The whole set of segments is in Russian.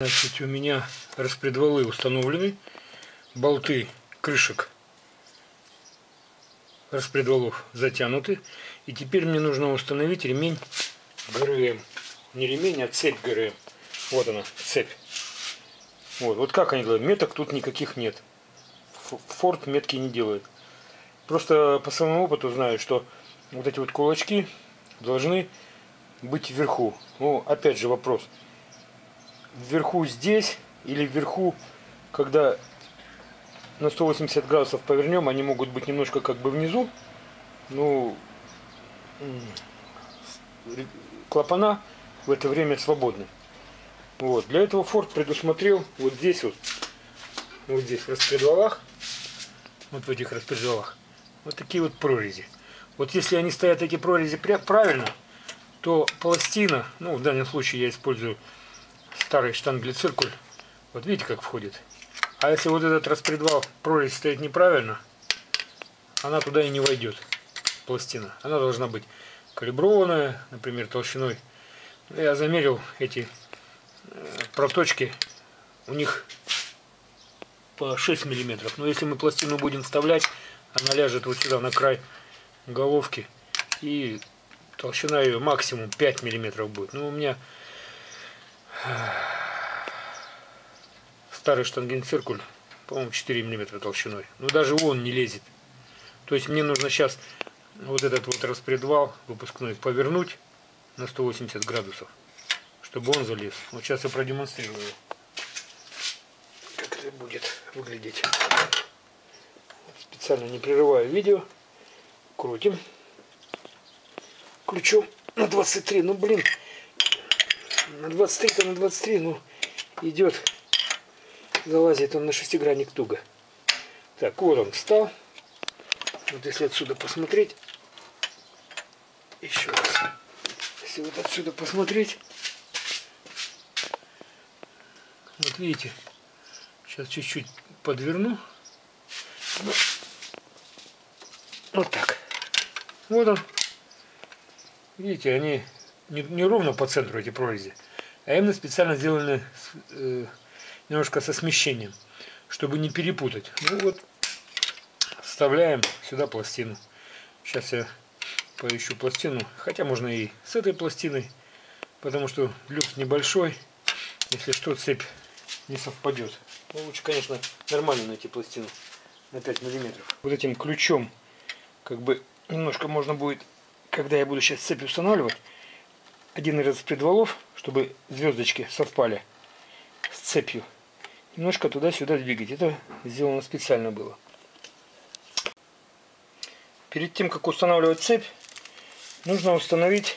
Значит, у меня распредвалы установлены, болты крышек распредвалов затянуты. И теперь мне нужно установить ремень ГРМ. Не ремень, а цепь ГРМ. Вот она, цепь. Вот, вот как они делают? Меток тут никаких нет. Форд метки не делает. Просто по своему опыту знаю, что вот эти вот кулачки должны быть вверху. Ну, опять же вопрос – вверху здесь или вверху, когда на 180 градусов повернем, они могут быть немножко как бы внизу. Ну, клапана в это время свободны. Вот. Для этого Ford предусмотрел вот здесь вот, вот здесь в распредвалах, вот в этих распредвалах, вот такие вот прорези. Вот если они стоят эти прорези правильно, то пластина, ну в данном случае я использую старый штангель-циркуль. Вот видите, как входит. А если вот этот распредвал прорезь стоит неправильно, она туда и не войдет, пластина. Она должна быть калиброванная, например, толщиной. Я замерил эти э, проточки, у них по 6 миллиметров. Но если мы пластину будем вставлять, она ляжет вот сюда на край головки. И толщина ее максимум 5 миллиметров будет. Ну, у меня Старый штангенциркуль, по-моему, 4 мм толщиной. Но даже он не лезет. То есть мне нужно сейчас вот этот вот распредвал выпускной повернуть на 180 градусов, чтобы он залез. Вот сейчас я продемонстрирую, как это будет выглядеть. Специально не прерываю видео. Крутим. Ключом на 23. Ну, блин, на 23, то на 23, ну, идет, залазит он на шестигранник туго. Так, вот он встал. Вот если отсюда посмотреть, еще раз, если вот отсюда посмотреть, вот видите, сейчас чуть-чуть подверну. Вот так. Вот он. Видите, они не, не ровно по центру эти прорези, а именно специально сделаны э, немножко со смещением, чтобы не перепутать. Ну вот, вставляем сюда пластину. Сейчас я поищу пластину, хотя можно и с этой пластиной, потому что люфт небольшой, если что, цепь не совпадет. Ну, лучше, конечно, нормально найти пластину на 5 миллиметров. Вот этим ключом, как бы, немножко можно будет, когда я буду сейчас цепь устанавливать, один из предвалов, чтобы звездочки совпали с цепью, немножко туда-сюда двигать. Это сделано специально было. Перед тем, как устанавливать цепь, нужно установить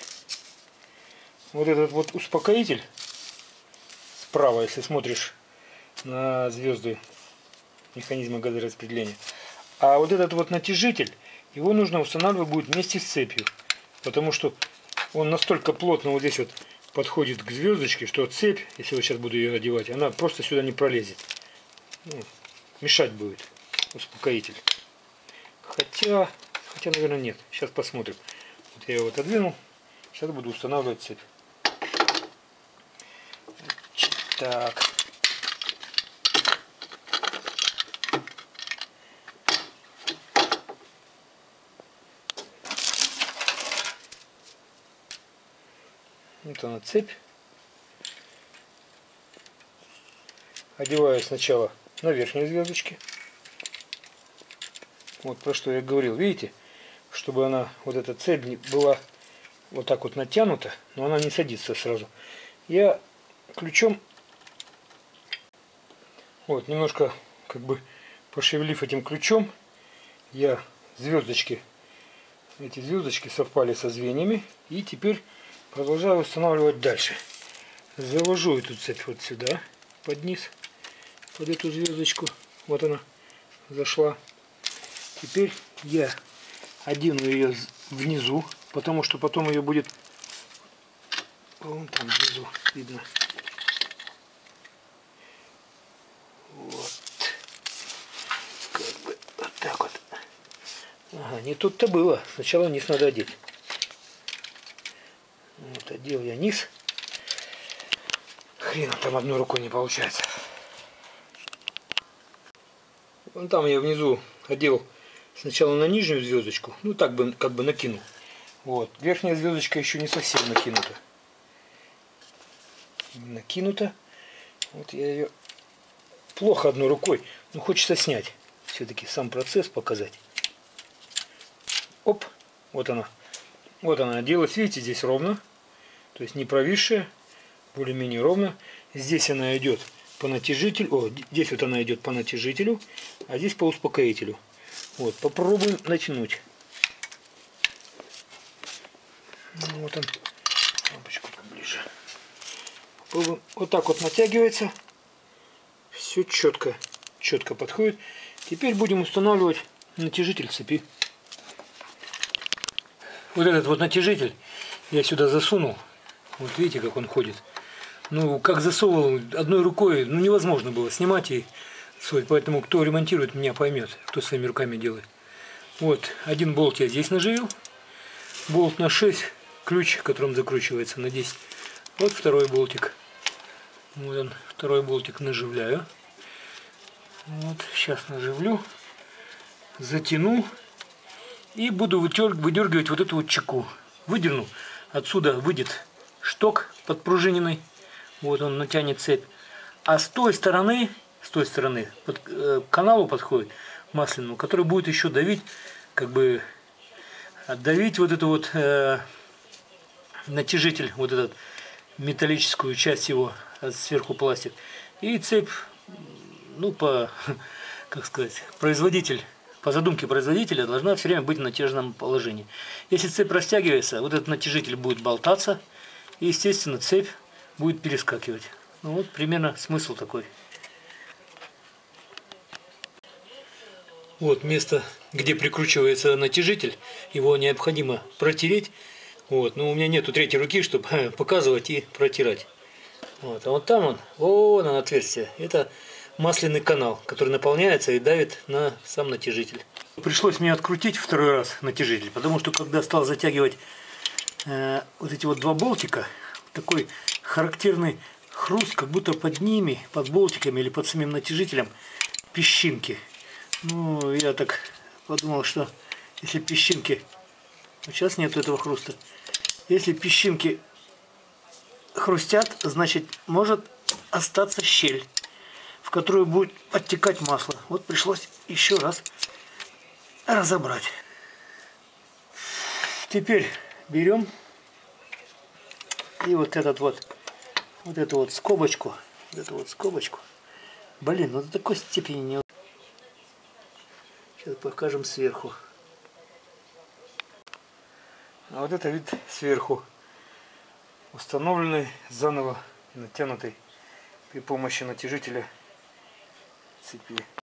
вот этот вот успокоитель справа, если смотришь на звезды механизма газораспределения. А вот этот вот натяжитель, его нужно устанавливать будет вместе с цепью. Потому что он настолько плотно вот здесь вот подходит к звездочке, что цепь, если я сейчас буду ее одевать, она просто сюда не пролезет. Ну, мешать будет успокоитель. Хотя, хотя, наверное, нет. Сейчас посмотрим. Вот я его отодвинул. Сейчас буду устанавливать цепь. Так. Вот она цепь. Одеваю сначала на верхней звездочке. Вот про что я говорил. Видите? Чтобы она, вот эта цепь была вот так вот натянута, но она не садится сразу. Я ключом, вот, немножко как бы пошевелив этим ключом, я звездочки, эти звездочки совпали со звеньями. И теперь Продолжаю устанавливать дальше. Завожу эту цепь вот сюда, под низ, под эту звездочку. Вот она зашла. Теперь я одену ее внизу, потому что потом ее будет вон там внизу видно. Вот. Как бы вот так вот. Ага, не тут-то было. Сначала вниз надо одеть. Вот, одел я низ. Хрена там одной рукой не получается. Вон там я внизу одел сначала на нижнюю звездочку, ну так бы как бы накинул. Вот. Верхняя звездочка еще не совсем накинута. Накинута. Вот я ее плохо одной рукой. Ну хочется снять. Все-таки сам процесс показать. Оп, вот она. Вот она оделась, видите, здесь ровно. То есть не провисшая, более-менее ровно. Здесь она идет по натяжителю. О, здесь вот она идет по натяжителю, а здесь по успокоителю. Вот, попробуем натянуть. Ну, вот он. Лампочку поближе. Попробуем. Вот так вот натягивается. Все четко. Четко подходит. Теперь будем устанавливать натяжитель цепи. Вот этот вот натяжитель я сюда засунул. Вот видите, как он ходит. Ну, как засовывал одной рукой, ну невозможно было снимать и свой. Поэтому кто ремонтирует, меня поймет, кто своими руками делает. Вот, один болт я здесь наживил. Болт на 6, ключ, которым закручивается на 10. Вот второй болтик. Вот он, второй болтик наживляю. Вот, сейчас наживлю. Затяну. И буду выдергивать вот эту вот чеку. Выдерну. Отсюда выйдет шток подпружиненный. Вот он натянет цепь. А с той стороны, с той стороны, под, э, каналу подходит масляному, который будет еще давить, как бы отдавить вот эту вот э, натяжитель, вот этот металлическую часть его, а сверху пластик. И цепь, ну, по, как сказать, производитель по задумке производителя должна все время быть в натяжном положении. Если цепь растягивается, вот этот натяжитель будет болтаться, и, естественно, цепь будет перескакивать. Ну вот примерно смысл такой. Вот место, где прикручивается натяжитель, его необходимо протереть. Вот, но у меня нету третьей руки, чтобы показывать и протирать. Вот, а вот там он, вон он отверстие. Это масляный канал, который наполняется и давит на сам натяжитель. Пришлось мне открутить второй раз натяжитель, потому что когда стал затягивать э, вот эти вот два болтика, такой характерный хруст, как будто под ними, под болтиками или под самим натяжителем песчинки. Ну, я так подумал, что если песчинки... Сейчас нет этого хруста. Если песчинки хрустят, значит может остаться щель в которую будет оттекать масло. Вот пришлось еще раз разобрать. Теперь берем и вот этот вот, вот эту вот скобочку, вот эту вот скобочку. Блин, ну до такой степени не... Сейчас покажем сверху. А вот это вид сверху. Установленный заново натянутый при помощи натяжителя цепи